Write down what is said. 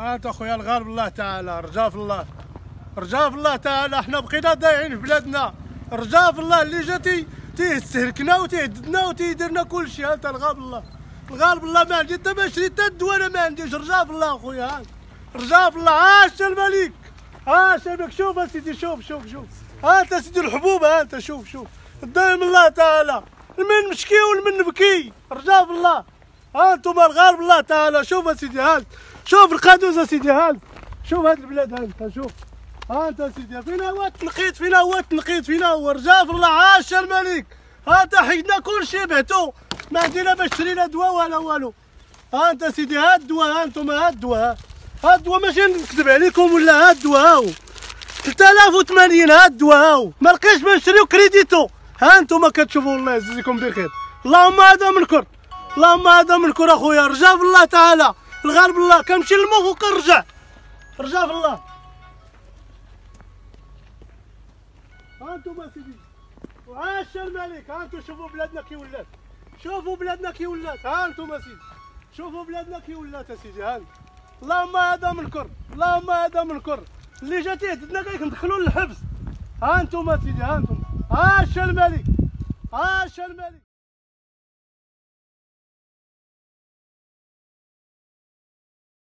انت أخويا الغالب الله تعالى رجاء في الله. رجاء في الله تعالى إحنا بقينا ضايعين في بلادنا. رجاء في الله اللي جاتي تيستهلكنا وتيهددنا وتيديرنا كل شيء. انت الغالب الله. الغالب الله ما عندي حتى ما شريت حتى الدواء أنا ما عنديش. رجاء في الله أخويا. رجاء في الله عاش الملك. عاش الملك. شوف أسيدي شوف شوف شوف. ها انت سيدي الحبوب ها انت شوف شوف. الدايم الله تعالى. المن مشكي والمن نبكي رجاء في الله. ها أنتم الغالب الله تعالى شوف اسيدي ها شوف القادوس اسيدي ها شوف هاد البلاد ها انت شوف. ها انت سيدي فينا هو التنقيط فينا هو التنقيط فينا هو رجاء في الله عاش الملك. ها انت حيدنا كل شيء بعتو. ما عندنا باش شرينا دواء ولا والو. ها انت سيدي ها الدواء ها أنتم ها الدواء ها الدواء ماشي نكذب عليكم ولا ها الدواء ها هو 3080 ها الدواء ها هو ما لقيتش باش نشريو كريديتو. ها أنتم كتشوفوا الله يجزيكم بخير. اللهم هذا منكر اللهم هذا منكر أخويا رجاء في الله تعالى. الغالب الله كنمشي للموت وكنرجع. رجاء في الله. ها أنتم سيدي. وعاش الملك. ها أنتم شوفوا بلادنا كي ولات. شوفوا بلادنا كي ولات. ها أنتم سيدي. شوفوا بلادنا كي ولات سيدي. ها. اللهم هذا منكر اللهم هذا منكر اللي جا تهددنا قال لك ندخلوا للحبس. ها أنتم سيدي. ها أنتم. عاش الملك. عاش الملك.